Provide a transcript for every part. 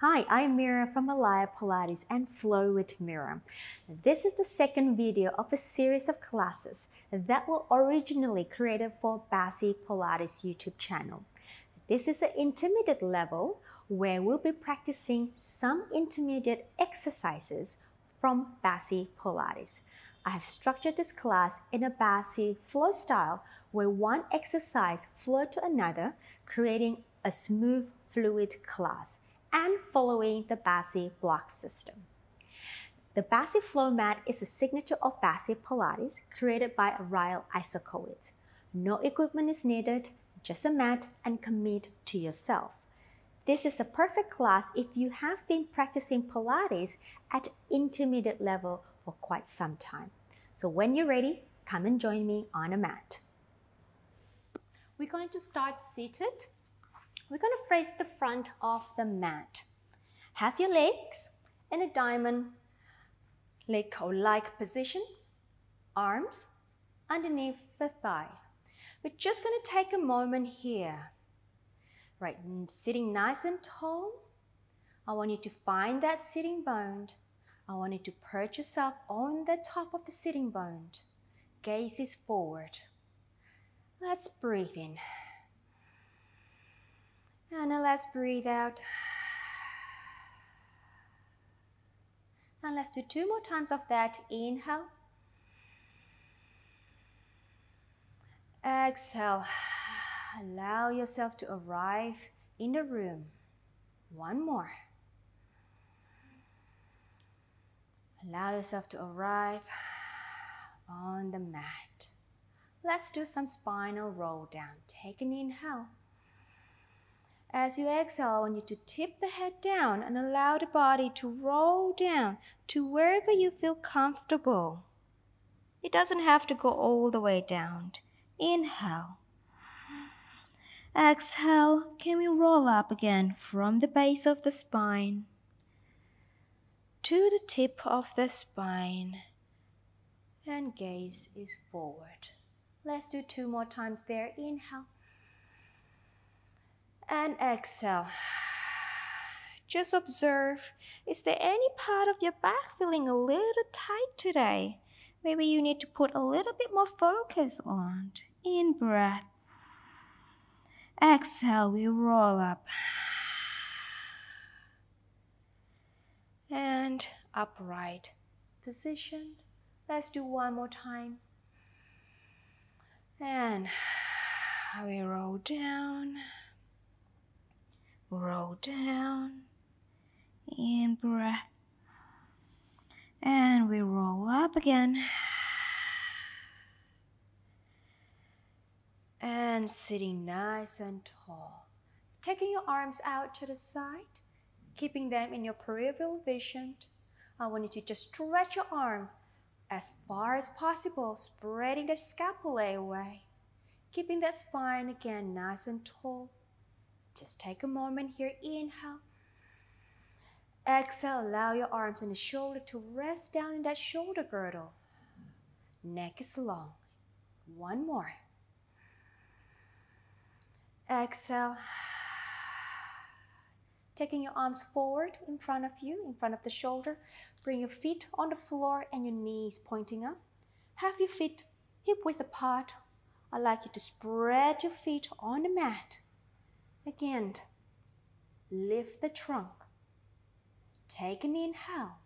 Hi, I'm Mira from Alaya Pilates and Flow with Mira. This is the second video of a series of classes that were originally created for BASI Pilates YouTube channel. This is an intermediate level where we'll be practicing some intermediate exercises from BASI Pilates. I have structured this class in a BASI flow style where one exercise flow to another, creating a smooth fluid class and following the BASI block system. The BASI flow mat is a signature of BASI Pilates created by Rael Isacowitz. No equipment is needed, just a mat and commit to yourself. This is a perfect class if you have been practicing Pilates at intermediate level for quite some time. So when you're ready, come and join me on a mat. We're going to start seated we're going to face the front of the mat. Have your legs in a diamond leg like position, arms underneath the thighs. We're just going to take a moment here. Right, sitting nice and tall. I want you to find that sitting bone. I want you to perch yourself on the top of the sitting bone. Gaze is forward. Let's breathe in. And now let's breathe out. And let's do two more times of that. Inhale. Exhale. Allow yourself to arrive in the room. One more. Allow yourself to arrive on the mat. Let's do some spinal roll down. Take an inhale. As you exhale, I want you to tip the head down and allow the body to roll down to wherever you feel comfortable. It doesn't have to go all the way down. Inhale. Exhale, can we roll up again from the base of the spine to the tip of the spine and gaze is forward. Let's do two more times there. Inhale and exhale. Just observe is there any part of your back feeling a little tight today? Maybe you need to put a little bit more focus on. In breath. Exhale, we roll up. And upright position. Let's do one more time. And we roll down roll down. In breath. And we roll up again. And sitting nice and tall. Taking your arms out to the side. Keeping them in your peripheral vision. I want you to just stretch your arm as far as possible spreading the scapulae away. Keeping that spine again nice and tall just take a moment here. Inhale. Exhale, allow your arms and the shoulder to rest down in that shoulder girdle. Neck is long. One more. Exhale. Taking your arms forward in front of you, in front of the shoulder. Bring your feet on the floor and your knees pointing up. Have your feet hip width apart. I'd like you to spread your feet on the mat. Again, lift the trunk. Take an inhale.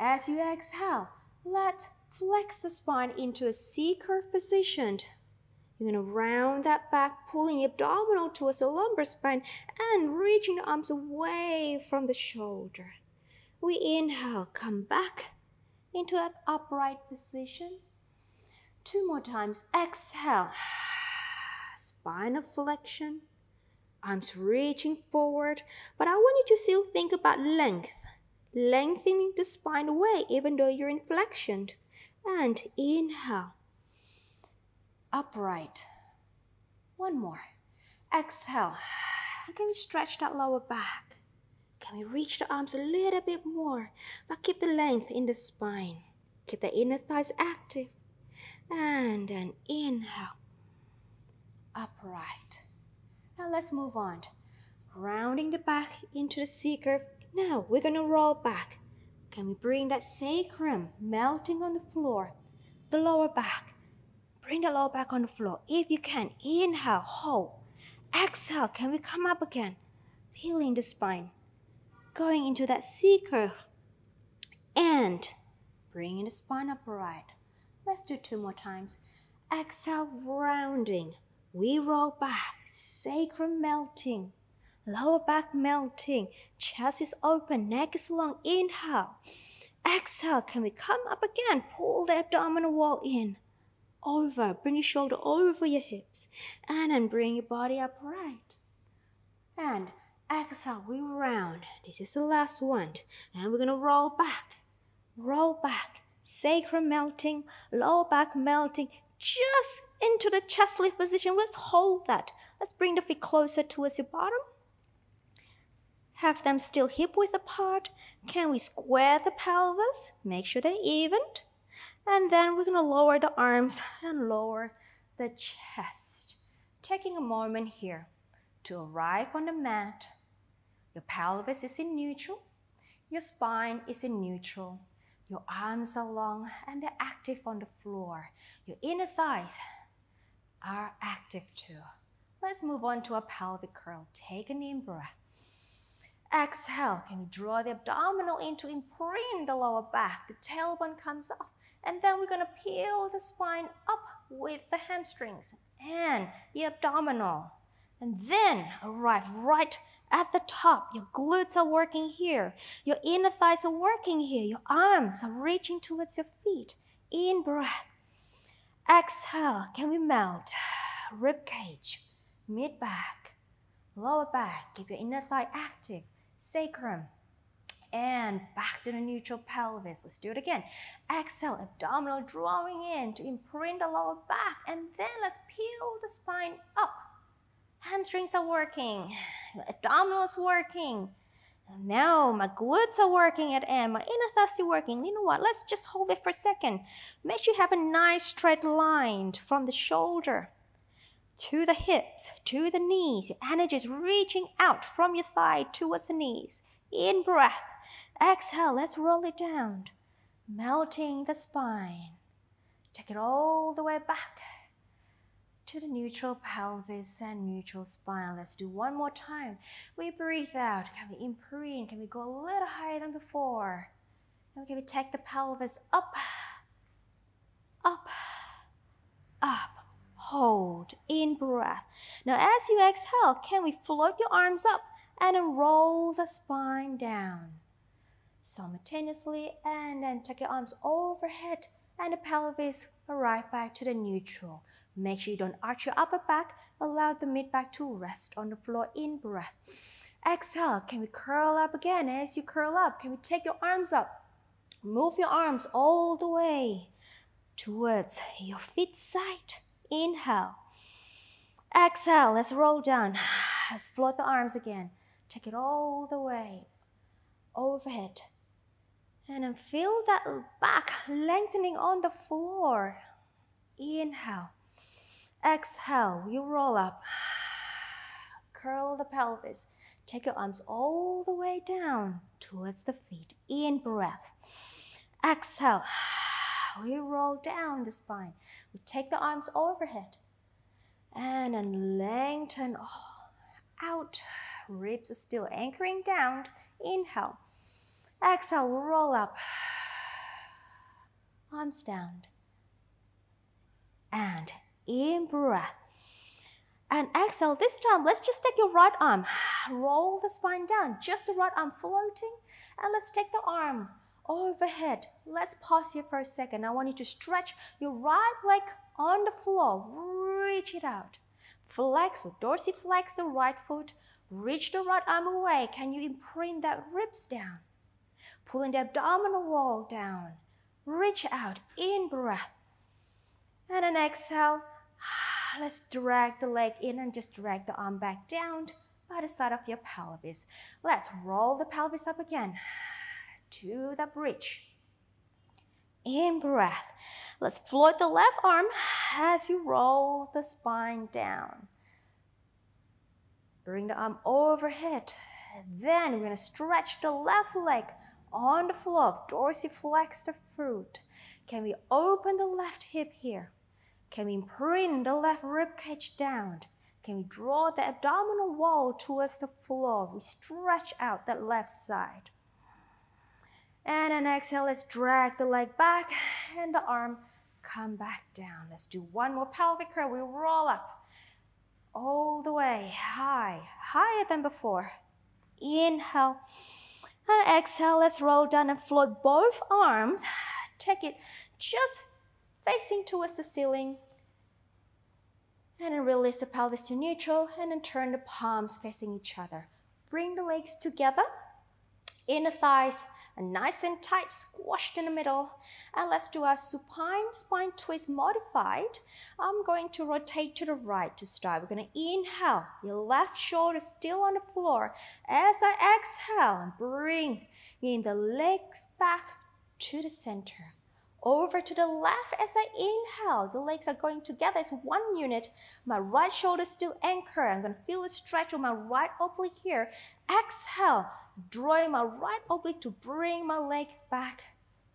As you exhale, let flex the spine into a C curve position. You're going to round that back, pulling the abdominal towards the lumbar spine and reaching the arms away from the shoulder. We inhale, come back into that upright position. Two more times. Exhale, spinal flexion arms reaching forward, but I want you to still think about length, lengthening the spine away even though you're in flexion. And inhale, upright. One more. Exhale. Can we stretch that lower back? Can we reach the arms a little bit more, but keep the length in the spine. Keep the inner thighs active. And then inhale, upright. Now let's move on. Rounding the back into the C curve. Now we're gonna roll back. Can we bring that sacrum melting on the floor? The lower back. Bring the lower back on the floor. If you can, inhale, hold. Exhale, can we come up again? Peeling the spine. Going into that C curve. And bringing the spine upright. Let's do two more times. Exhale, rounding. We roll back, sacrum melting lower back melting, chest is open, neck is long. Inhale. Exhale. Can we come up again? Pull the abdominal wall in. Over. Bring your shoulder over your hips. And then bring your body upright. And exhale. We round. This is the last one. And we're to roll back. Roll back. Sacrum melting. Lower back melting. Just into the chest lift position. Let's hold that. Let's bring the feet closer towards your bottom have them still hip width apart. Can we square the pelvis? Make sure they're even. And then we're to lower the arms and lower the chest. Taking a moment here to arrive on the mat. Your pelvis is in neutral. Your spine is in neutral. Your arms are long and they're active on the floor. Your inner thighs are active too. Let's move on to a pelvic curl. Take a deep breath. Exhale, can we draw the abdominal in to imprint the lower back? The tailbone comes off. And then we're gonna peel the spine up with the hamstrings and the abdominal. And then arrive right at the top. Your glutes are working here. Your inner thighs are working here. Your arms are reaching towards your feet. In breath. Exhale, can we melt? Rib cage, mid back, lower back. Keep your inner thigh active sacrum. And back to the neutral pelvis. Let's do it again. Exhale, abdominal drawing in to imprint the lower back. And then let's peel the spine up. Hamstrings are working. Abdominal is working. Now my glutes are working at end. My inner thighs are working. You know what? Let's just hold it for a second. Make sure you have a nice straight line from the shoulder to the hips, to the knees. Your energy is reaching out from your thigh towards the knees. In breath. Exhale, let's roll it down. Melting the spine. Take it all the way back to the neutral pelvis and neutral spine. Let's do one more time. We breathe out. Can we imprint? Can we go a little higher than before? And can we take the pelvis up, up, up hold, in breath. Now as you exhale, can we float your arms up and then roll the spine down? Simultaneously, and then take your arms overhead and the pelvis arrive back to the neutral. Make sure you don't arch your upper back. Allow the mid back to rest on the floor in breath. Exhale, can we curl up again? As you curl up, can we take your arms up? Move your arms all the way towards your feet side. Inhale. Exhale. Let's roll down. Let's float the arms again. Take it all the way overhead. And then feel that back lengthening on the floor. Inhale. Exhale. You roll up. Curl the pelvis. Take your arms all the way down towards the feet. In breath. Exhale we roll down the spine. We take the arms overhead and then lengthen out. Ribs are still anchoring down. Inhale. Exhale, roll up. Arms down. And in breath. And exhale, this time, let's just take your right arm. Roll the spine down. Just the right arm floating. And let's take the arm overhead. Let's pause here for a second. I want you to stretch your right leg on the floor. Reach it out. Flex or dorsiflex the right foot. Reach the right arm away. Can you imprint that ribs down? Pulling the abdominal wall down. Reach out. In breath. And then exhale. Let's drag the leg in and just drag the arm back down by the side of your pelvis. Let's roll the pelvis up again to the bridge. In breath. Let's float the left arm as you roll the spine down. Bring the arm overhead. Then we're to stretch the left leg on the floor. Dorsiflex the foot. Can we open the left hip here? Can we bring the left rib cage down? Can we draw the abdominal wall towards the floor? We stretch out that left side. And then exhale, let's drag the leg back and the arm come back down. Let's do one more pelvic curl. We roll up all the way high, higher than before. Inhale and exhale. Let's roll down and float both arms. Take it just facing towards the ceiling. And then release the pelvis to neutral and then turn the palms facing each other. Bring the legs together. Inner thighs are nice and tight, squashed in the middle. And let's do a supine spine twist modified. I'm going to rotate to the right to start. We're going to inhale, your left shoulder still on the floor. As I exhale, bring in the legs back to the center over to the left as I inhale. The legs are going together as one unit. My right shoulder still anchored. I'm going to feel a stretch on my right oblique here. Exhale, drawing my right oblique to bring my leg back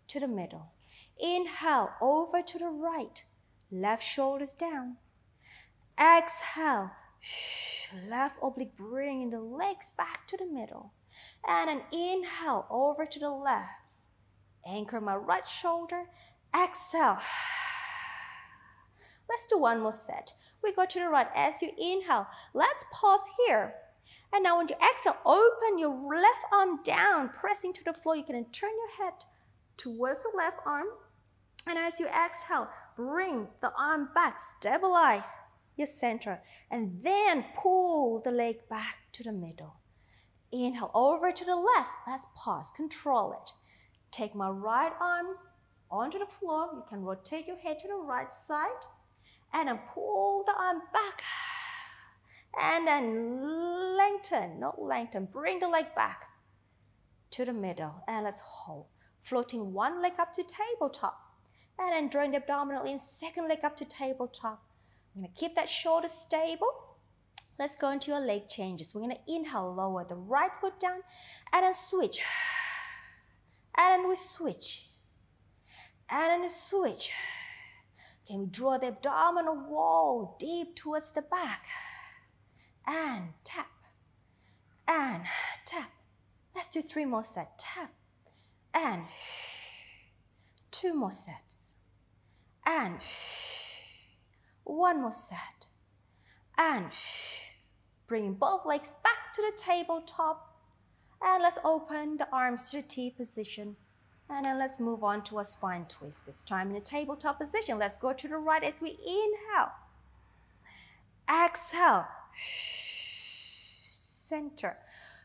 to the middle. Inhale, over to the right. Left shoulders down. Exhale, left oblique bringing the legs back to the middle. And an inhale over to the left Anchor my right shoulder. Exhale. Let's do one more set. We go to the right as you inhale. Let's pause here. And now when you exhale, open your left arm down, pressing to the floor. You can turn your head towards the left arm. And as you exhale, bring the arm back, stabilize your center, and then pull the leg back to the middle. Inhale over to the left. Let's pause, control it. Take my right arm onto the floor. You can rotate your head to the right side and then pull the arm back and then lengthen, not lengthen, bring the leg back to the middle and let's hold. Floating one leg up to tabletop and then drawing the abdominal in, second leg up to tabletop. I'm gonna keep that shoulder stable. Let's go into your leg changes. We're gonna inhale, lower the right foot down and then switch and we switch. And then switch. Can we draw the abdominal wall deep towards the back? And tap. And tap. Let's do three more sets. Tap. And two more sets. And one more set. And bringing both legs back to the tabletop and let's open the arms to T position. And then let's move on to a spine twist. This time in a tabletop position. Let's go to the right as we inhale. Exhale. Center.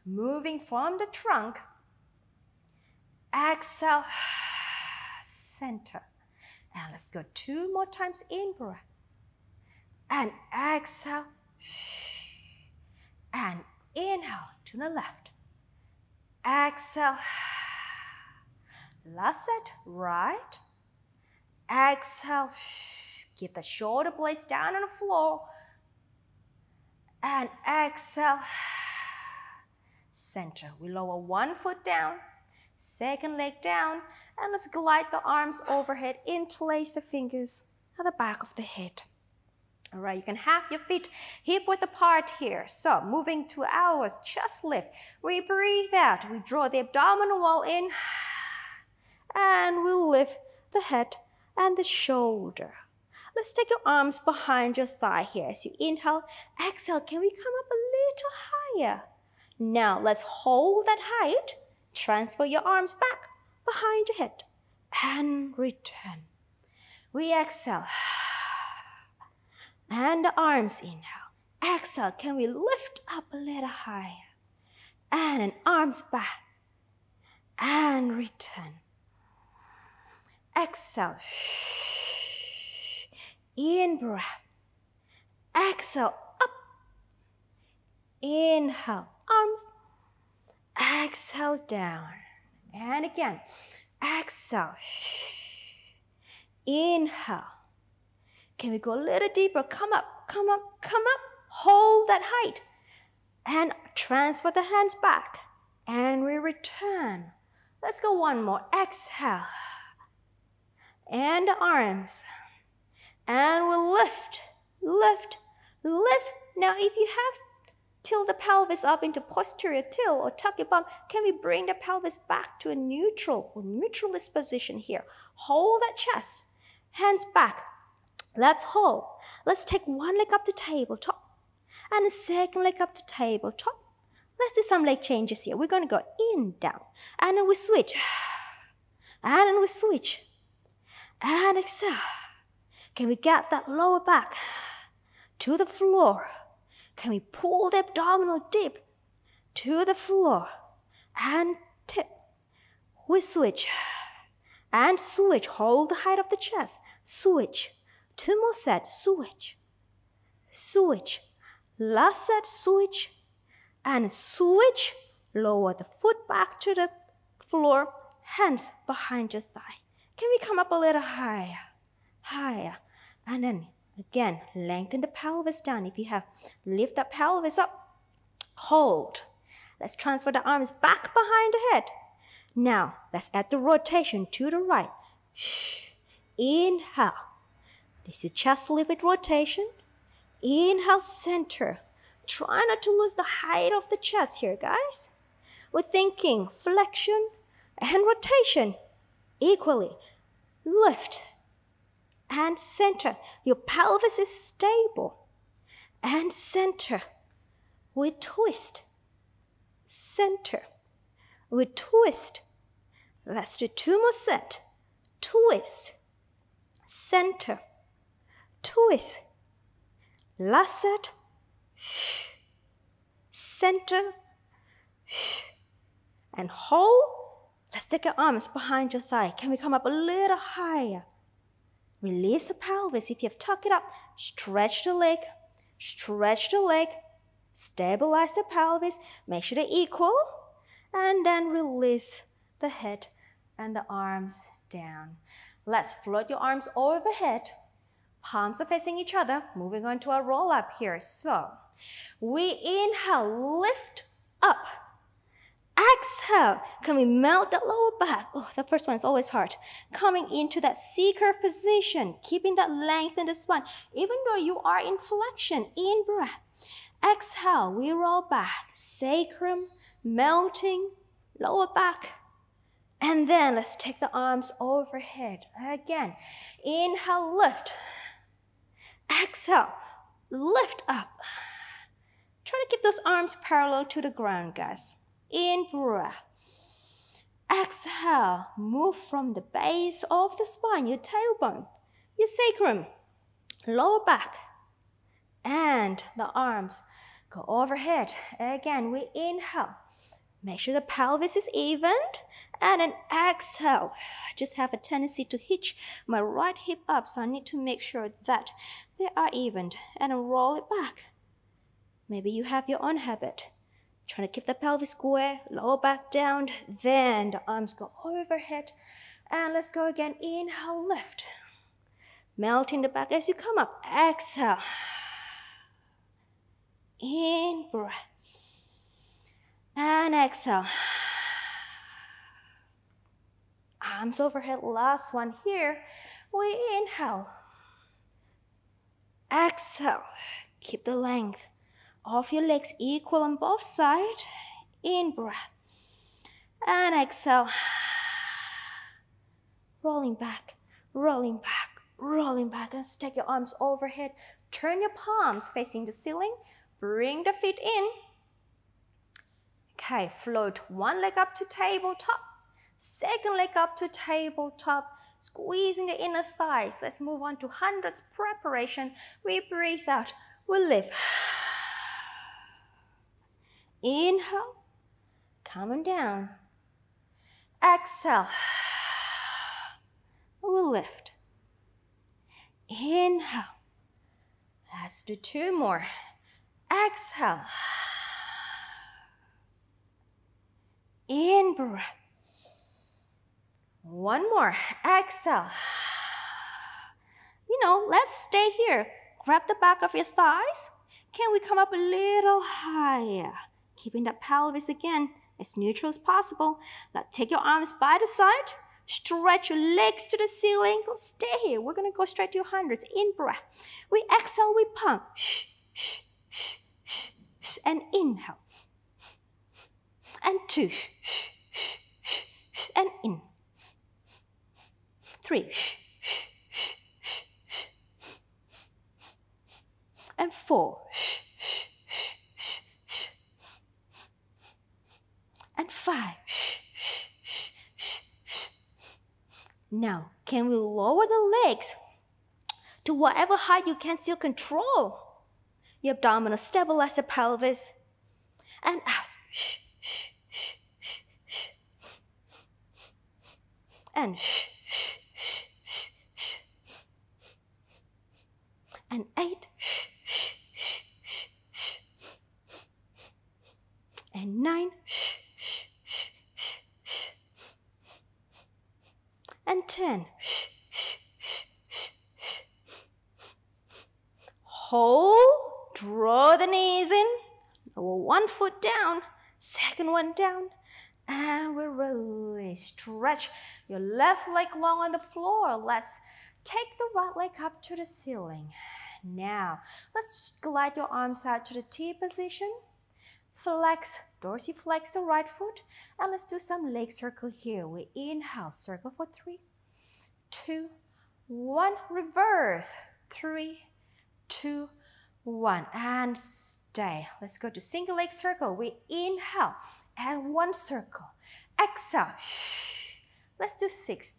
Moving from the trunk. Exhale. Center. And let's go two more times in breath. And exhale. And inhale to the left. Exhale. Last set, right. Exhale. Keep the shoulder blades down on the floor. And exhale. Center. We lower one foot down, second leg down, and let's glide the arms overhead, interlace the fingers at the back of the head. All right, you can have your feet hip width apart here. So moving to ours, chest lift. We breathe out. We draw the abdominal wall in and we'll lift the head and the shoulder. Let's take your arms behind your thigh here. As you inhale, exhale, can we come up a little higher? Now let's hold that height. Transfer your arms back behind your head and return. We exhale and the arms inhale. Exhale, can we lift up a little higher? And an arms back and return. Exhale. In breath. Exhale up. Inhale, arms. Exhale down. And again. Exhale. Inhale. Can we go a little deeper? Come up, come up, come up. Hold that height. and transfer the hands back. And we return. Let's go one more. Exhale. And the arms. And we lift, lift, lift. Now, if you have tilt the pelvis up into posterior tilt or tuck your bum, can we bring the pelvis back to a neutral or neutralist position here? Hold that chest. Hands back. Let's hold. Let's take one leg up to tabletop and the second leg up to tabletop. Let's do some leg changes here. We're going to go in, down, and then we switch. And then we switch. And exhale. Can we get that lower back to the floor? Can we pull the abdominal deep to the floor and tip? We switch and switch. Hold the height of the chest. Switch. Sets. Switch. Switch. Last set. Switch. And switch. Lower the foot back to the floor. Hands behind your thigh. Can we come up a little higher? Higher. And then again, lengthen the pelvis down. If you have, lift the pelvis up. Hold. Let's transfer the arms back behind the head. Now, let's add the rotation to the right. Inhale. This is chest lift rotation. Inhale, center. Try not to lose the height of the chest here, guys. We're thinking flexion and rotation equally. Lift and center. Your pelvis is stable and center. We twist, center. We twist. Let's do two more set. Twist, center, twist. Last set. Center and hold. Let's take your arms behind your thigh. Can we come up a little higher? Release the pelvis. If you have tucked it up, stretch the leg, stretch the leg, stabilize the pelvis, make sure they're equal, and then release the head and the arms down. Let's float your arms overhead. Palms are facing each other. Moving on to our roll up here. So we inhale, lift up. Exhale. Can we melt that lower back? Oh, the first one is always hard. Coming into that C curve position, keeping that length in the spine, even though you are in flexion, in breath. Exhale, we roll back, sacrum, melting, lower back. And then let's take the arms overhead. Again, inhale, lift. Exhale, lift up. Try to keep those arms parallel to the ground, guys. In breath. Exhale, move from the base of the spine, your tailbone, your sacrum, lower back, and the arms go overhead. Again, we inhale. Make sure the pelvis is even and an exhale. I just have a tendency to hitch my right hip up, so I need to make sure that they are even and roll it back. Maybe you have your own habit. Trying to keep the pelvis square, lower back down, then the arms go overhead. And let's go again. Inhale, lift. Melting the back as you come up. Exhale. In breath. And exhale. Arms overhead. Last one here. We inhale. Exhale. Keep the length of your legs equal on both sides. In breath. And exhale. Rolling back, rolling back, rolling back. Let's take your arms overhead. Turn your palms facing the ceiling. Bring the feet in. Okay, float one leg up to tabletop. Second leg up to tabletop. Squeezing the inner thighs. Let's move on to hundreds preparation. We breathe out. We lift. Inhale, coming down. Exhale, we'll lift. Inhale. Let's do two more. Exhale. In breath. One more. Exhale. You know, let's stay here. Grab the back of your thighs. Can we come up a little higher? Keeping that pelvis again as neutral as possible. Now take your arms by the side. Stretch your legs to the ceiling. Stay here. We're going to go straight to your hundreds. In breath. We exhale, we pump. And inhale. And two. And in. Three. And four. And five. Now, can we lower the legs to whatever height you can still control? Your abdominal stabilize the pelvis and out. And and eight and nine and 10. Hold, draw the knees in, lower one foot down, second one down, and we release. Stretch your left leg long on the floor. Let's take the right leg up to the ceiling. Now, let's glide your arms out to the T position. Flex, dorsiflex the right foot. And let's do some leg circle here. We inhale, circle for three, two, one. Reverse, three, two, one. And stay. Let's go to single leg circle. We inhale and one circle. Exhale. Let's do six,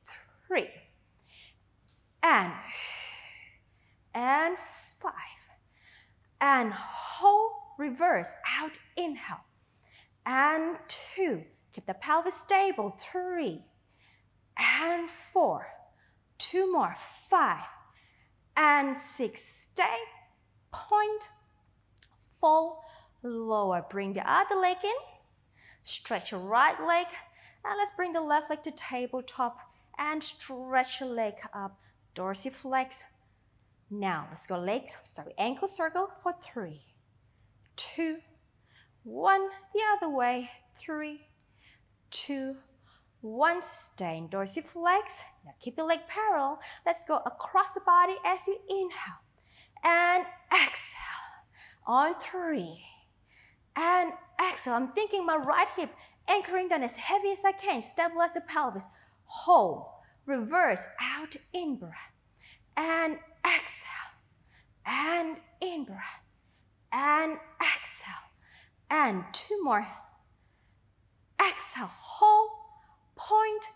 three, and, and five, and hold reverse, out, inhale, and two. Keep the pelvis stable, three, and four, two more, five, and six. Stay, point, fall, lower. Bring the other leg in, stretch your right leg, and let's bring the left leg to tabletop and stretch your leg up, dorsiflex. Now let's go legs, sorry, ankle circle for three. Two, one, the other way, three, two, one, stay in dorsiflex. Now keep your leg parallel. Let's go across the body as you inhale. And exhale. On three. And exhale. I'm thinking my right hip anchoring down as heavy as I can. Stabilize the pelvis. Hold, reverse, out, in breath and exhale and in breath and exhale. And two more. Exhale, hold, point,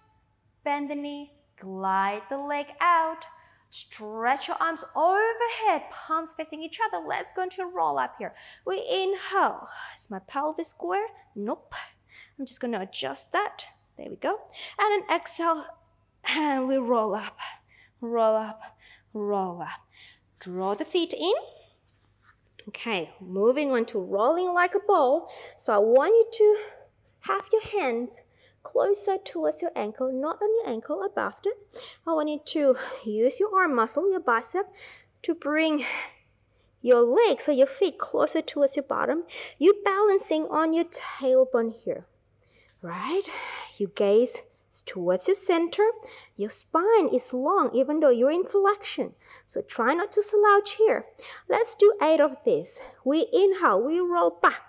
bend the knee, glide the leg out, stretch your arms overhead, palms facing each other. Let's go into a roll up here. We inhale. Is my pelvis square? Nope. I'm just going to adjust that. There we go. And an exhale, and we roll up, roll up, roll up. Draw the feet in. Okay, moving on to rolling like a ball. So I want you to have your hands closer towards your ankle, not on your ankle, above it. I want you to use your arm muscle, your bicep, to bring your legs or your feet closer towards your bottom. You're balancing on your tailbone here, right? You gaze towards your center. Your spine is long even though you're in flexion. So try not to slouch here. Let's do eight of this. We inhale, we roll back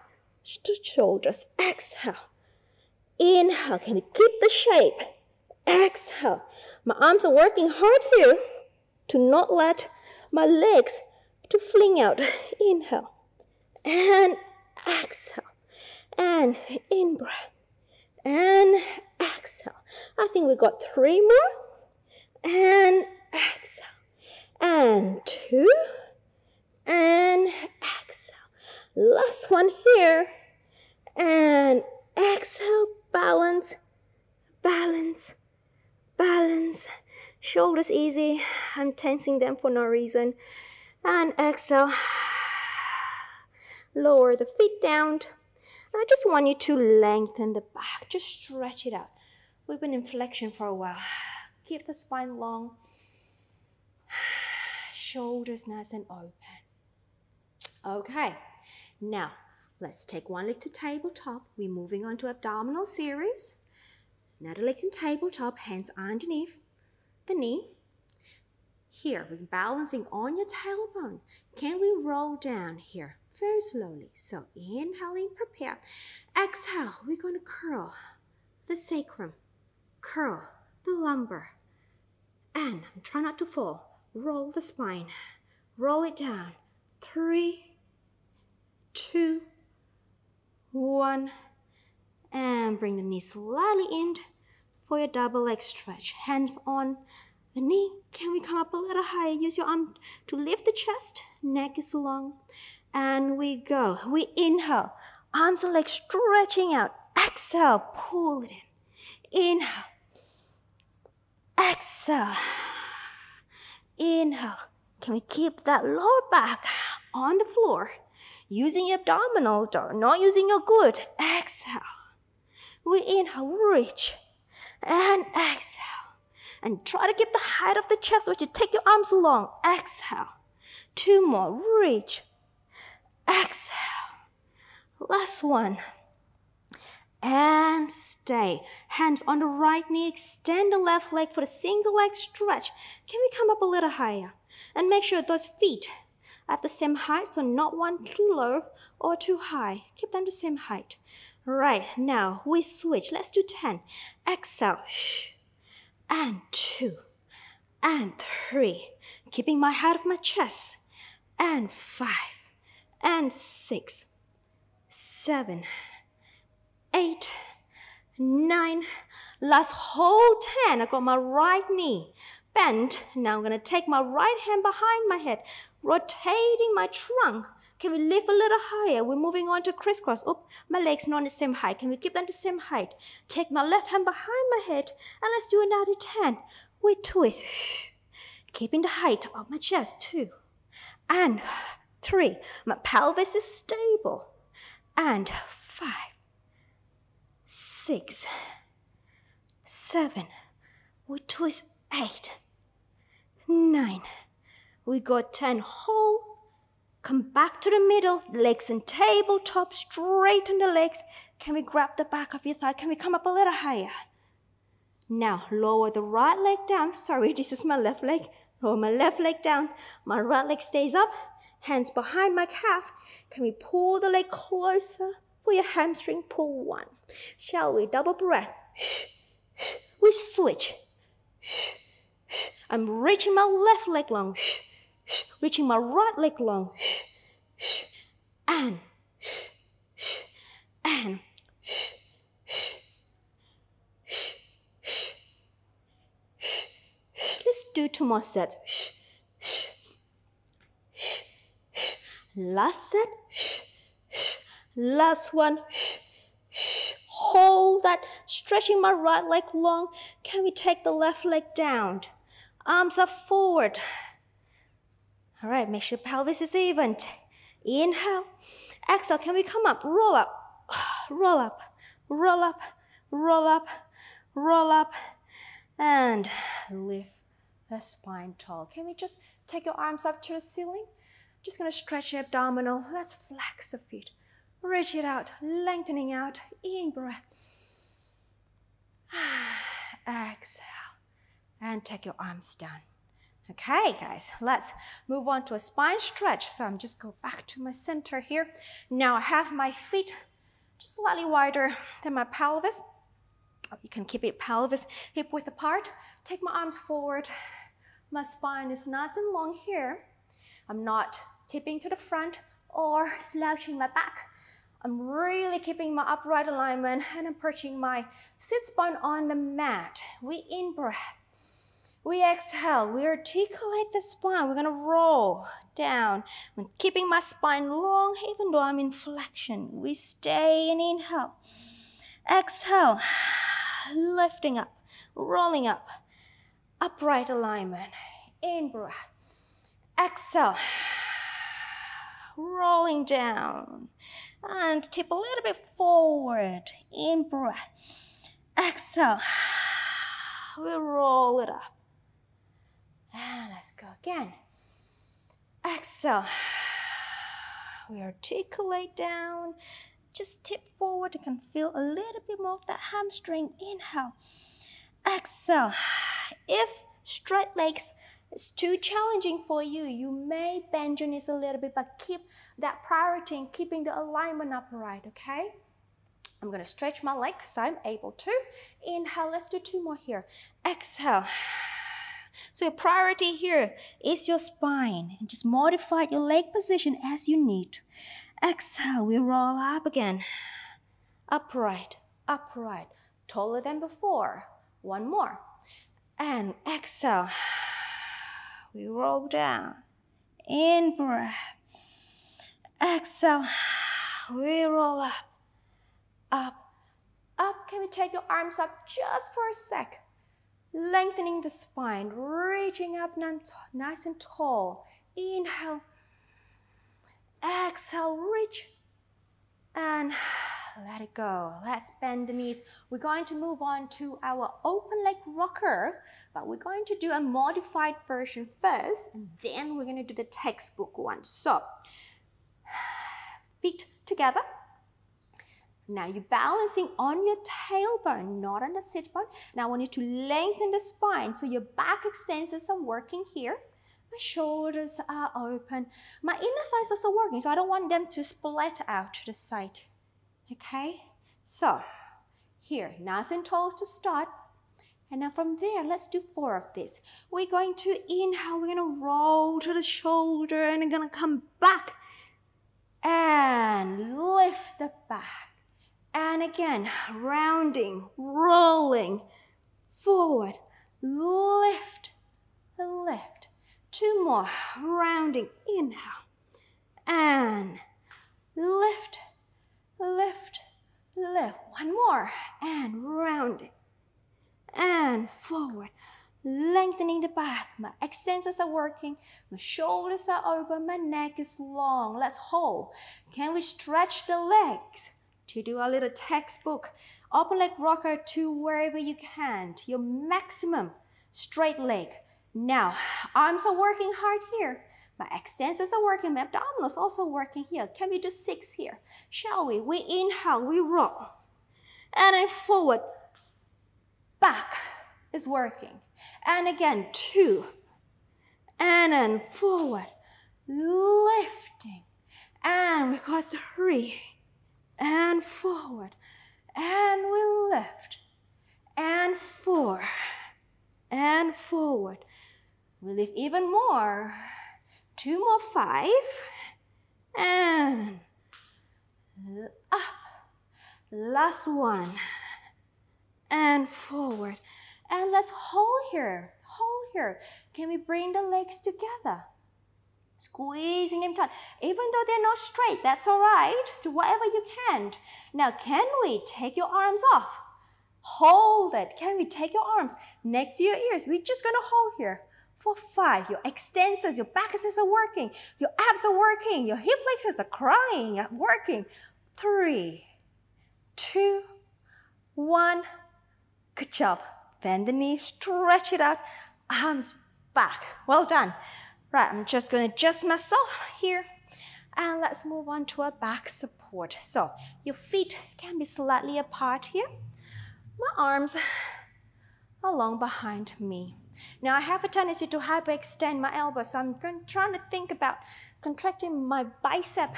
to shoulders. Exhale. Inhale. Can we keep the shape? Exhale. My arms are working hard here to not let my legs to fling out. Inhale. And exhale. And in breath. And exhale. I think we got three more. And exhale. And two. And exhale. Last one here. And exhale. Balance. Balance. Balance. Shoulders easy. I'm tensing them for no reason. And exhale. Lower the feet down. I just want you to lengthen the back. Just stretch it out. We've been in flexion for a while. Keep the spine long. Shoulders nice and open. Okay, now let's take one leg to tabletop. We're moving on to abdominal series. Another leg in tabletop, hands underneath the knee. Here, we're balancing on your tailbone. Can we roll down here very slowly? So inhaling, prepare. Exhale, we're going to curl the sacrum, curl the lumbar, and try not to fall. Roll the spine, roll it down. Three, two, one, and bring the knee slightly in for your double leg stretch. Hands on the knee. Can we come up a little higher? Use your arm to lift the chest. Neck is long. And we go. We inhale. Arms and legs stretching out. Exhale. Pull it in. Inhale. Exhale. Inhale. Can we keep that lower back on the floor? Using your abdominal, not using your glute. Exhale. We inhale, reach, and exhale. And try to keep the height of the chest, which you take your arms long. Exhale. Two more, reach, exhale. Last one. And stay. Hands on the right knee, extend the left leg for the single leg stretch. Can we come up a little higher? And make sure those feet at the same height, so not one too low or too high. Keep them the same height. Right, now we switch. Let's do 10. Exhale. And two. And three. Keeping my head of my chest. And five. And six. Seven. Eight. Nine. Last whole 10. I got my right knee bent. Now I'm going to take my right hand behind my head, rotating my trunk. Can we lift a little higher? We're moving on to crisscross. Oh, my legs not the same height. Can we keep them the same height? Take my left hand behind my head and let's do another 10. We twist. Keeping the height of my chest. too. And three. My pelvis is stable. And five, six, seven. We twist eight nine. We got 10 whole. Come back to the middle, legs and tabletop, straighten the legs. Can we grab the back of your thigh? Can we come up a little higher? Now lower the right leg down. Sorry, this is my left leg. Lower my left leg down. My right leg stays up. Hands behind my calf. Can we pull the leg closer for your hamstring? Pull one. Shall we? Double breath. We switch. I'm reaching my left leg long, reaching my right leg long, and, and, let's do two more sets. Last set, last one. Hold that, stretching my right leg long. Can we take the left leg down? Arms up forward. All right, make sure pelvis is even. Inhale. Exhale. Can we come up? Roll up. Roll up. Roll up. Roll up. Roll up. And lift the spine tall. Can we just take your arms up to the ceiling? Just gonna stretch your abdominal. Let's flex the feet. Reach it out, lengthening out. In breath. Exhale and take your arms down. Okay, guys, let's move on to a spine stretch. So I'm just go back to my center here. Now I have my feet just slightly wider than my pelvis. You can keep it pelvis hip width apart. Take my arms forward. My spine is nice and long here. I'm not tipping to the front or slouching my back. I'm really keeping my upright alignment and I'm perching my sit spine on the mat. We in breath. We exhale, we articulate the spine. We're gonna roll down. I'm keeping my spine long even though I'm in flexion. We stay and inhale. Exhale, lifting up, rolling up, upright alignment. In breath. Exhale, rolling down. And tip a little bit forward. In breath. Exhale, we roll it up. And let's go again. Exhale. we articulate down. Just tip forward. You can feel a little bit more of that hamstring. Inhale. Exhale. If straight legs is too challenging for you, you may bend your knees a little bit, but keep that priority in keeping the alignment upright, okay? I'm gonna stretch my leg because I'm able to. Inhale, let's do two more here. Exhale. So your priority here is your spine and just modify your leg position as you need. Exhale, we roll up again. Upright, upright, taller than before. One more. And exhale. We roll down. In breath. Exhale. We roll up. Up. Up. Can we take your arms up just for a sec? Lengthening the spine, reaching up nice and tall. Inhale. Exhale, reach. And let it go. Let's bend the knees. We're going to move on to our open leg rocker, but we're going to do a modified version first, and then we're going to do the textbook one. So, feet together. Now you're balancing on your tailbone, not on the sit bone. Now I want you to lengthen the spine so your back extensors are working here. My shoulders are open. My inner thighs are also working, so I don't want them to split out to the side. Okay? So, here, nice and tall to start. And now from there, let's do four of this. We're going to inhale, we're to roll to the shoulder and we're to come back and lift the back. And again, rounding, rolling, forward, lift, lift. Two more, rounding, inhale, and lift, lift, lift. One more, and rounding, and forward. Lengthening the back. My extensors are working. My shoulders are open. My neck is long. Let's hold. Can we stretch the legs? To do a little textbook. Open leg rocker to wherever you can. To your maximum straight leg. Now, arms are working hard here. My extensors are working, my abdominals also working here. Can we do six here? Shall we? We inhale, we roll. And then forward, back is working. And again, two. And then forward, lifting. And we got three. And forward. And we lift. And four. And forward. We lift even more two more five, and up. Last one, and forward. And let's hold here, hold here. Can we bring the legs together? Squeezing them tight. Even though they're not straight, that's all right. Do whatever you can. Now, can we take your arms off? Hold it. Can we take your arms next to your ears? We're just to hold here for five. Your extensors, your back extensors are working. Your abs are working. Your hip flexors are crying, are working. Three, two, one. Good job. Bend the knee, stretch it out, arms back. Well done. Right, I'm just to adjust myself here. And let's move on to a back support. So your feet can be slightly apart here. My arms along behind me. Now I have a tendency to hyperextend my elbow, so I'm trying to think about contracting my bicep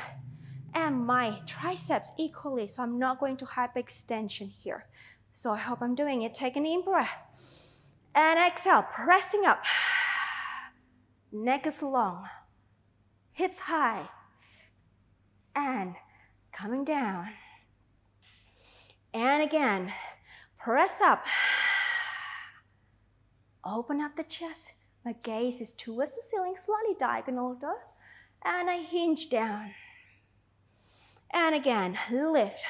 and my triceps equally, so I'm not going to hyperextension here. So I hope I'm doing it. Take an in breath. And exhale, pressing up. Neck is long. Hips high. And coming down. And again, press up. Open up the chest. My gaze is towards the ceiling, slightly diagonal though. And I hinge down. And again, lift.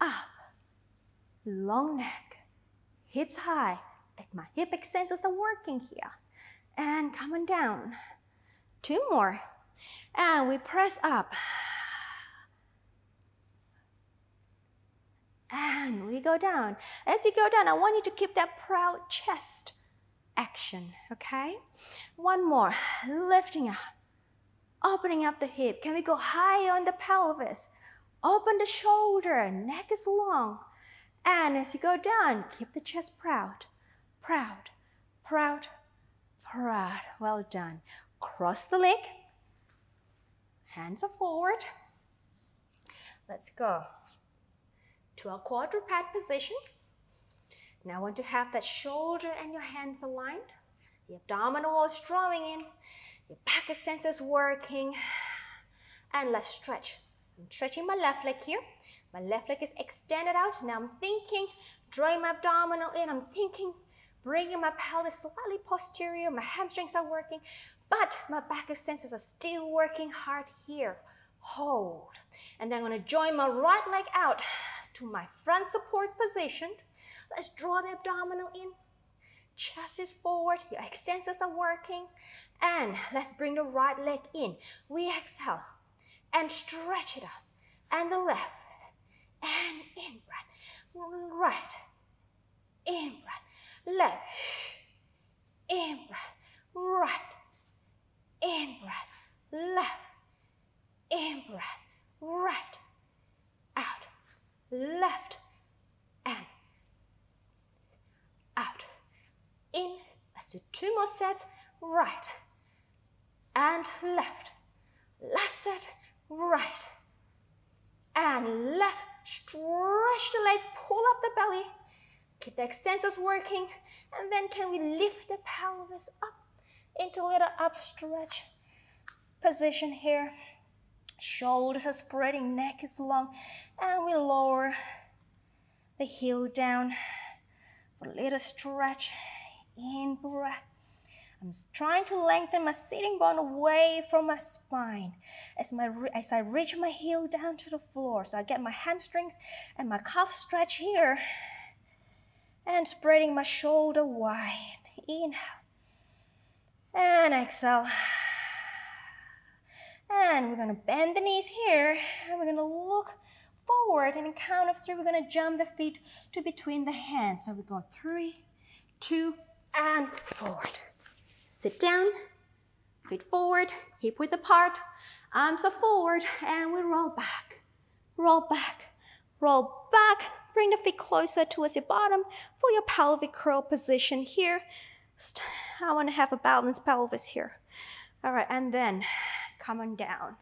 Up. Long neck. Hips high. Like my hip extensors are working here. And coming down. Two more. And we press up. And we go down. As you go down, I want you to keep that proud chest action, okay? One more, lifting up. Opening up the hip. Can we go high on the pelvis? Open the shoulder. Neck is long. And as you go down, keep the chest proud. Proud. Proud. Proud. Well done. Cross the leg. Hands are forward. Let's go to a quadruped position. Now I want to have that shoulder and your hands aligned. The abdominal wall is drawing in. Your back is working. And let's stretch. I'm stretching my left leg here. My left leg is extended out. Now I'm thinking, drawing my abdominal in. I'm thinking, bringing my pelvis slightly posterior. My hamstrings are working, but my back extensors are still working hard here. Hold. And then I'm going to join my right leg out to my front support position. Let's draw the abdominal in. Chest is forward, your extensors are working. And let's bring the right leg in. We exhale and stretch it up. And the left. And in breath. Right. In breath. Left. In breath. Right. In breath. Left. In breath. Right. Out. Left. And out. In. Let's do two more sets. Right. And left. Last set right, and left. Stretch the leg, pull up the belly. Keep the extensors working. And then can we lift the pelvis up into a little up stretch position here. Shoulders are spreading, neck is long. And we lower the heel down for a little stretch. In breath I'm trying to lengthen my sitting bone away from my spine as, my, as I reach my heel down to the floor. So I get my hamstrings and my calf stretch here and spreading my shoulder wide. Inhale and exhale. And we're gonna bend the knees here and we're gonna look forward and in count of three, we're gonna jump the feet to between the hands. So we go three, two, and forward. Sit down, feet forward, hip width apart, arms are forward, and we roll back. Roll back, roll back. Bring the feet closer towards your bottom for your pelvic curl position here. I want to have a balanced pelvis here. All right, and then come on down.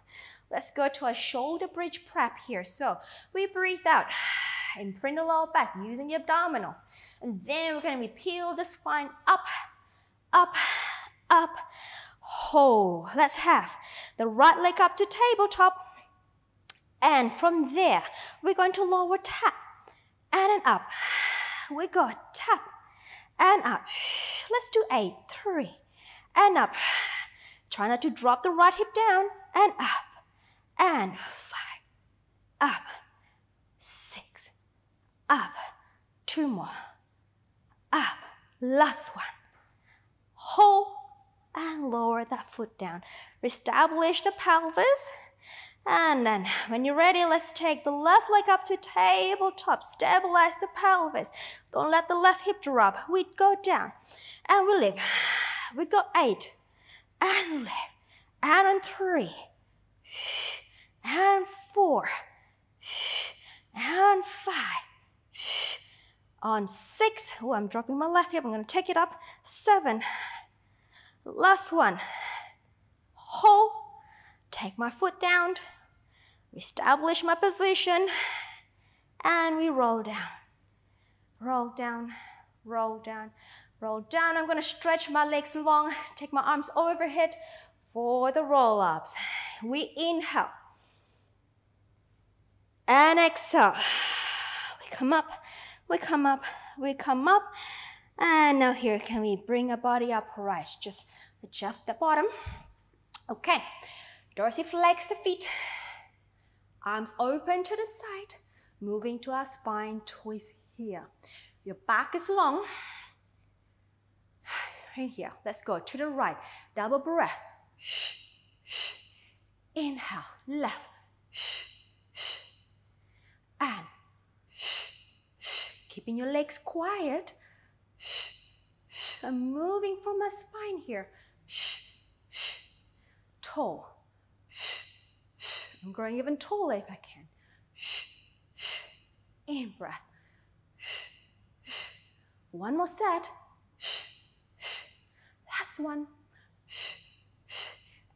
Let's go to a shoulder bridge prep here. So we breathe out and bring the lower back using the abdominal. And then we're going to peel the spine up, up, up, hold. Let's have the right leg up to tabletop. And from there, we're going to lower tap and an up. We go tap and up. Let's do eight, three, and up. Try not to drop the right hip down and up. And five, up, six, up. Two more, up. Last one. Hold and lower that foot down. Reestablish the pelvis. And then when you're ready, let's take the left leg up to tabletop. Stabilize the pelvis. Don't let the left hip drop. We go down and we lift. We go eight and lift. And three and four and five. On six, oh, I'm dropping my left hip. I'm going to take it up. Seven Last one. Hold. Take my foot down. Establish my position. And we roll down. Roll down. Roll down. Roll down. I'm to stretch my legs long. Take my arms overhead for the roll ups. We inhale. And exhale. We come up. We come up. We come up. And now here, can we bring our body upright? Just adjust the bottom. Okay, dorsiflex the feet. Arms open to the side, moving to our spine twist here. Your back is long. Right here, let's go to the right. Double breath. Inhale, left. And keeping your legs quiet. I'm moving from my spine here. Toe, I'm growing even taller if I can. In breath. One more set. Last one.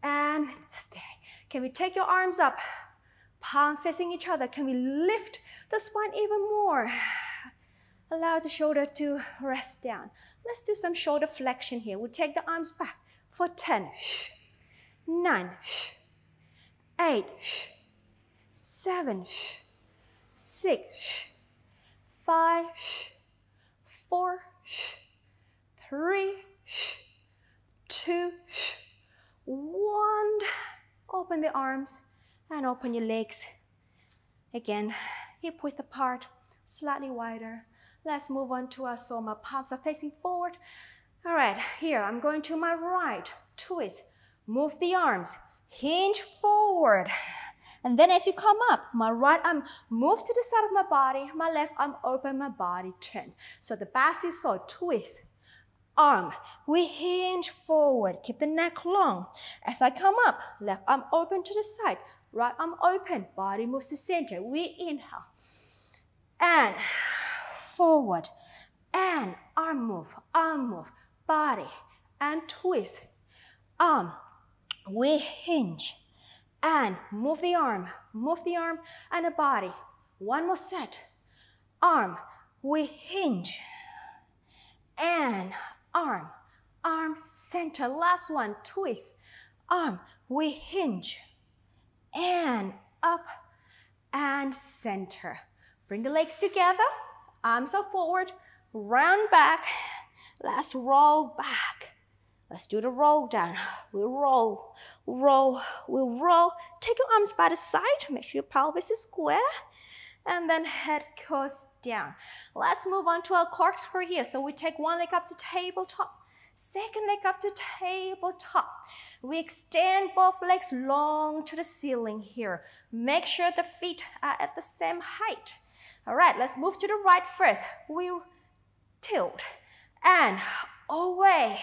And stay. Can we take your arms up? Palms facing each other. Can we lift the spine even more? Allow the shoulder to rest down. Let's do some shoulder flexion here. We'll take the arms back for 10, 9, 8, 7, 6, 5, 4, 3, 2, 1. Open the arms and open your legs. Again, hip width apart, slightly wider. Let's move on to our soma. Palms are facing forward. All right, here I'm going to my right. Twist. Move the arms. Hinge forward. And then as you come up, my right arm move to the side of my body. My left arm open, my body turn. So the back is so twist. Arm. We hinge forward. Keep the neck long. As I come up, left arm open to the side. Right arm open. Body moves to center. We inhale. And forward and arm move, arm move, body and twist. Arm, we hinge and move the arm, move the arm and the body. One more set. Arm, we hinge and arm, arm center. Last one, twist. Arm, we hinge and up and center. Bring the legs together Arms are forward, round back. Let's roll back. Let's do the roll down. We roll, roll, we roll. Take your arms by the side. Make sure your pelvis is square. And then head goes down. Let's move on to our corkscrew here. So we take one leg up to tabletop. Second leg up to tabletop. We extend both legs long to the ceiling here. Make sure the feet are at the same height. All right, let's move to the right first. We tilt and away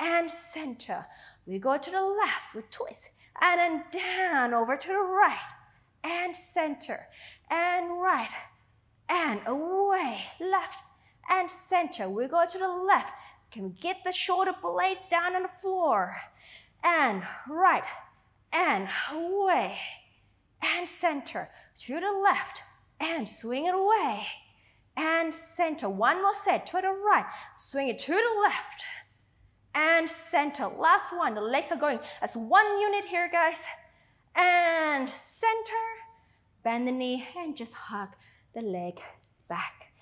and center. We go to the left, we twist and then down over to the right and center and right and away, left and center. We go to the left. Can we get the shoulder blades down on the floor? And right and away and center to the left and swing it away and center. One more set to the right, swing it to the left and center. Last one, the legs are going as one unit here, guys. And center, bend the knee and just hug the leg back.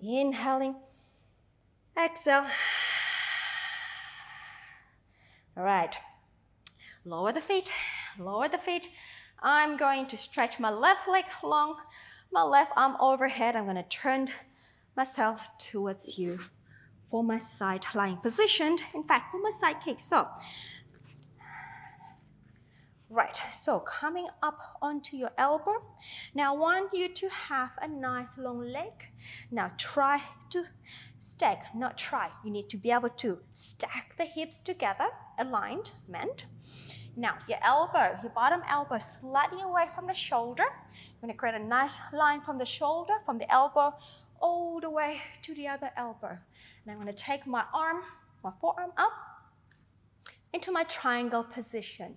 Inhaling, exhale. All right, lower the feet, lower the feet. I'm going to stretch my left leg long, my left arm overhead. I'm going to turn myself towards you for my side lying position. In fact, for my side kick. So, right. So coming up onto your elbow. Now I want you to have a nice long leg. Now try to stack, not try. You need to be able to stack the hips together, aligned, meant. Now, your elbow, your bottom elbow slightly away from the shoulder. You're to create a nice line from the shoulder, from the elbow, all the way to the other elbow. And I'm going to take my arm, my forearm up into my triangle position.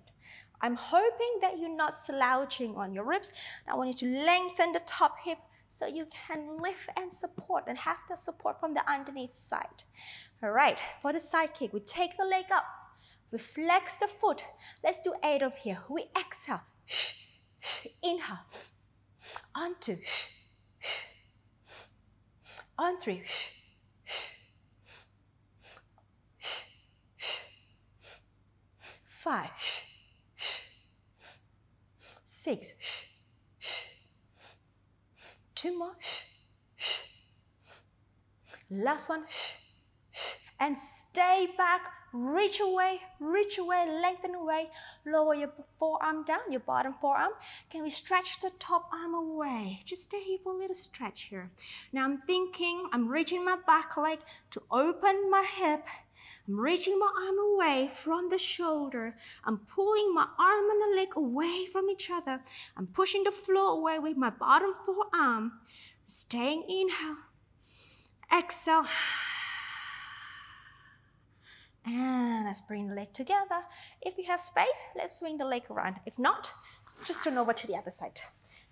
I'm hoping that you're not slouching on your ribs. I want you to lengthen the top hip so you can lift and support and have the support from the underneath side. All right, for the side kick, we take the leg up we flex the foot. Let's do eight of here. We exhale. Inhale. On two. On three. Five. Six. Two more. Last one. and stay back. Reach away, reach away, lengthen away. Lower your forearm down, your bottom forearm. Can we stretch the top arm away? Just stay here for a little stretch here. Now I'm thinking, I'm reaching my back leg to open my hip. I'm reaching my arm away from the shoulder. I'm pulling my arm and the leg away from each other. I'm pushing the floor away with my bottom forearm. Staying inhale. Exhale. And let's bring the leg together. If you have space, let's swing the leg around. If not, just turn over to the other side.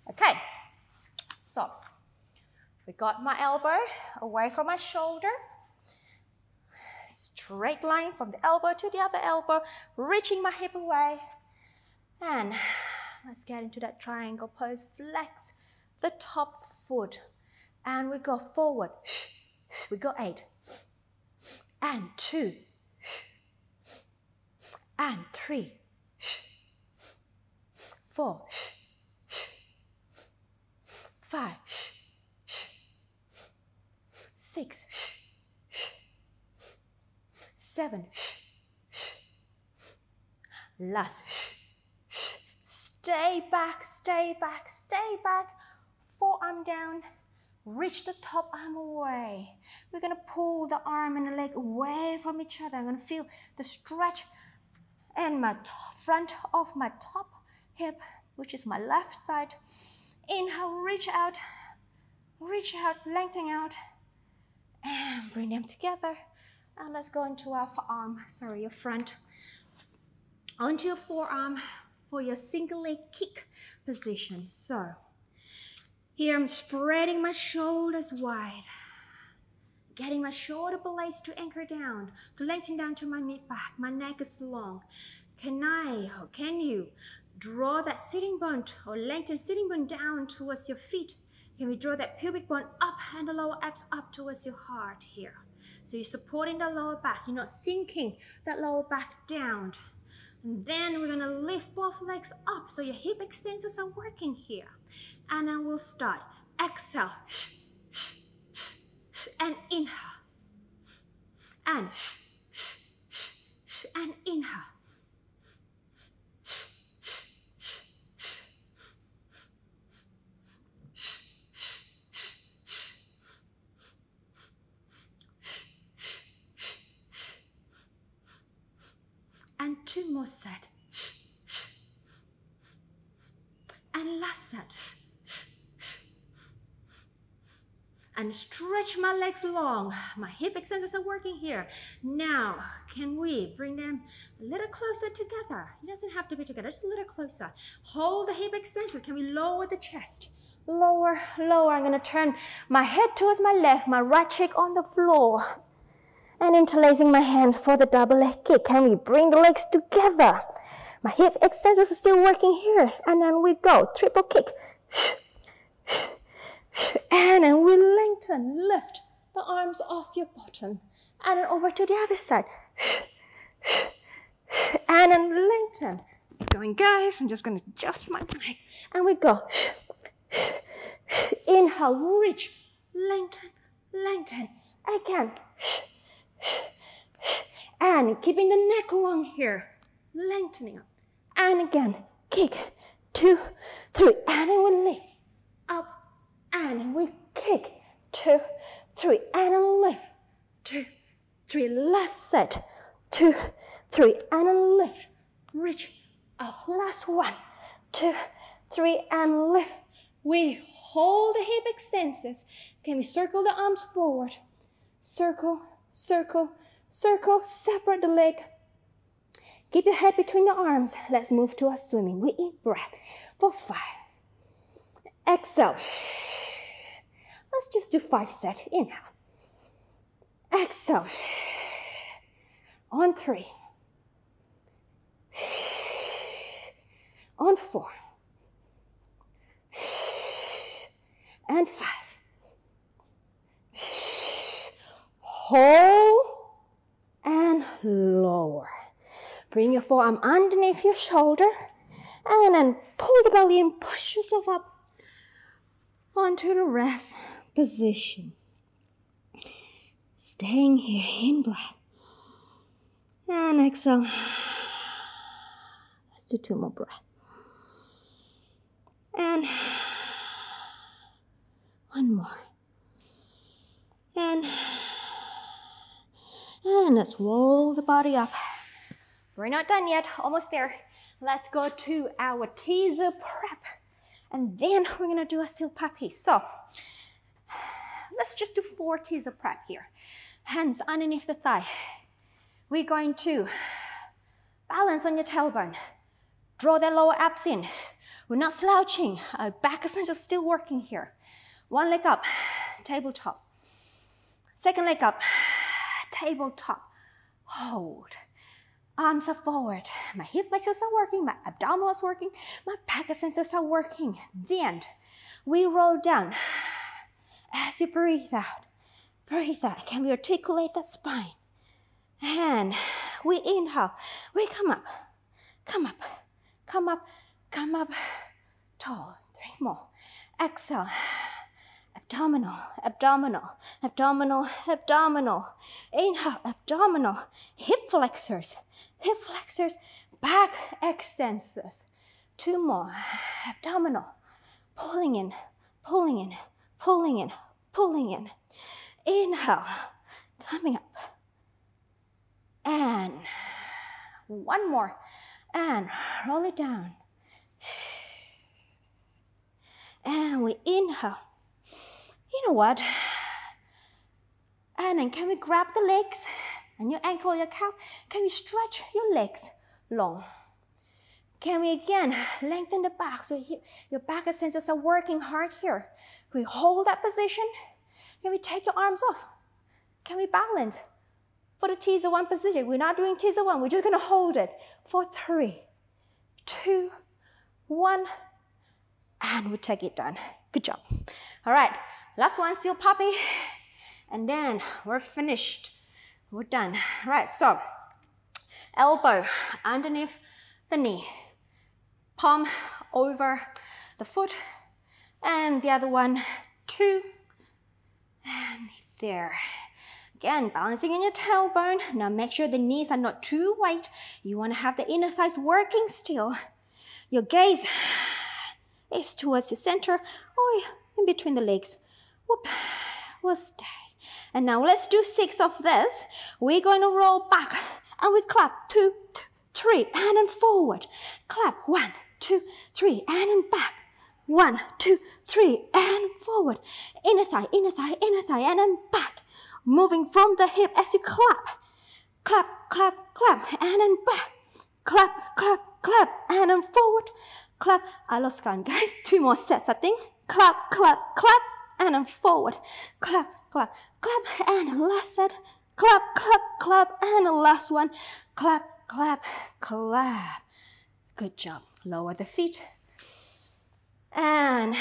Okay, so we got my elbow away from my shoulder. Straight line from the elbow to the other elbow, reaching my hip away. And let's get into that triangle pose. Flex the top foot. And we go forward. We go eight. And two and three, four, five, six, seven. Last. Stay back, stay back, stay back. Forearm down. Reach the top arm away. We're gonna pull the arm and the leg away from each other. I'm gonna feel the stretch and my front of my top hip, which is my left side. Inhale, reach out, reach out, lengthen out, and bring them together. And let's go into our forearm, um, sorry, your front. Onto your forearm for your single leg kick position. So, here I'm spreading my shoulders wide getting my shoulder blades to anchor down, to lengthen down to my mid back. My neck is long. Can I, or can you, draw that sitting bone or lengthen sitting bone down towards your feet? Can we draw that pubic bone up and the lower abs up towards your heart here? So you're supporting the lower back. You're not sinking that lower back down. And then we're gonna lift both legs up so your hip extensors are working here. And then we'll start. Exhale and inhale. And and inhale. And two more set. And last set. and stretch my legs long. My hip extensors are working here. Now, can we bring them a little closer together? It doesn't have to be together, just a little closer. Hold the hip extensor. Can we lower the chest? Lower, lower. I'm gonna turn my head towards my left, my right cheek on the floor. And interlacing my hands for the double leg kick. Can we bring the legs together? My hip extensors are still working here. And then we go, triple kick. And then we lengthen, lift the arms off your bottom. And then over to the other side. And then lengthen. Going, guys. I'm just going to adjust my mic. And we go. Inhale, reach, lengthen, lengthen. Again. And keeping the neck long here. Lengthening up. And again. Kick. Two, three. And we lift. Up, and we kick. Two, three, and lift. Two, three, last set. Two, three, and lift. Reach up. Last one, two, three, and lift. We hold the hip extensions. Can we circle the arms forward? Circle, circle, circle. Separate the leg. Keep your head between the arms. Let's move to a swimming. We eat breath for five. Exhale. Let's just do five set. Inhale. Exhale. On three. On four. And five. Hold and lower. Bring your forearm underneath your shoulder and then pull the belly and push yourself up onto the rest position. Staying here in breath. And exhale. Let's do two more breaths. And one more. And and let's roll the body up. We're not done yet, almost there. Let's go to our teaser prep. And then we're gonna do a seal puppy. So let's just do four teaser prep here. Hands underneath the thigh. We're going to balance on your tailbone. Draw that lower abs in. We're not slouching. Our back is still working here. One leg up, tabletop. Second leg up, tabletop. Hold. Arms are forward. My hip flexors are working. My abdominals working. My back extensors are working. Then we roll down. As you breathe out, breathe out. Can we articulate that spine? And we inhale. We come up, come up, come up, come up. Tall. Three more. Exhale abdominal, abdominal, abdominal, abdominal. Inhale, abdominal, hip flexors, hip flexors, back extensors. Two more, abdominal, pulling in, pulling in, pulling in, pulling in. Inhale, coming up. And one more, and roll it down. And we inhale you know what? And then can we grab the legs and your ankle, your calf? Can we stretch your legs long? Can we again lengthen the back so your back extensors are working hard here? Can we hold that position? Can we take your arms off? Can we balance? For the teaser one position, we're not doing teaser one, we're just gonna hold it for three, two, one, and we take it down. Good job. All right, Last one, seal puppy. And then we're finished. We're done. Right, so elbow underneath the knee. Palm over the foot. And the other one, two. And there. Again, balancing in your tailbone. Now make sure the knees are not too wide. You want to have the inner thighs working still. Your gaze is towards the center or in between the legs. Whoop, we'll stay. And now let's do six of this. We're going to roll back and we clap two, two three, and then forward. Clap one, two, three, and then back. One, two, three, and forward. Inner thigh, inner thigh, inner thigh, and then back. Moving from the hip as you clap. Clap, clap, clap, and then back. Clap, clap, clap, and then forward. Clap. I lost count, guys. Two more sets, I think. Clap, clap, clap, and forward. Clap, clap, clap, and last set. Clap, clap, clap, and the last one. Clap, clap, clap. Good job. Lower the feet. And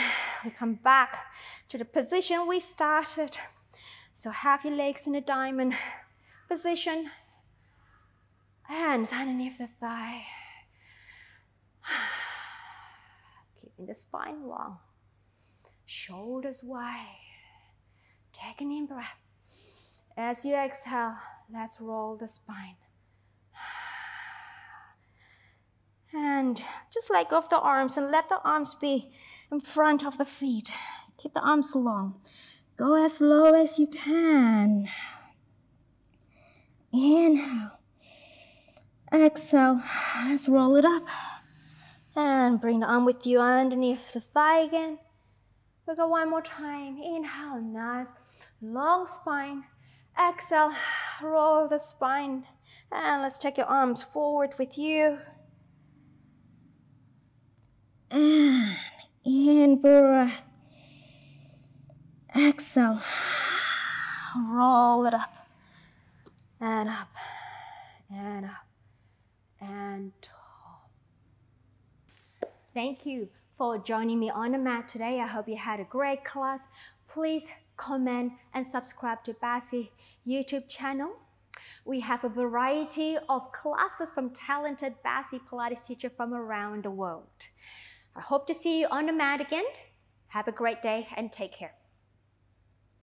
we come back to the position we started. So have your legs in a diamond position. Hands underneath the thigh. Keeping the spine long shoulders wide. Take an in breath. As you exhale, let's roll the spine. And just let go of the arms and let the arms be in front of the feet. Keep the arms long. Go as low as you can. Inhale. Exhale. Let's roll it up. And bring the arm with you underneath the thigh again. We go one more time. Inhale, nice. Long spine. Exhale, roll the spine. And let's take your arms forward with you. And in breath. Exhale. Roll it up. And up. And up. And tall. Thank you for joining me on the mat today. I hope you had a great class. Please comment and subscribe to BASI YouTube channel. We have a variety of classes from talented BASI Pilates teachers from around the world. I hope to see you on the mat again. Have a great day and take care.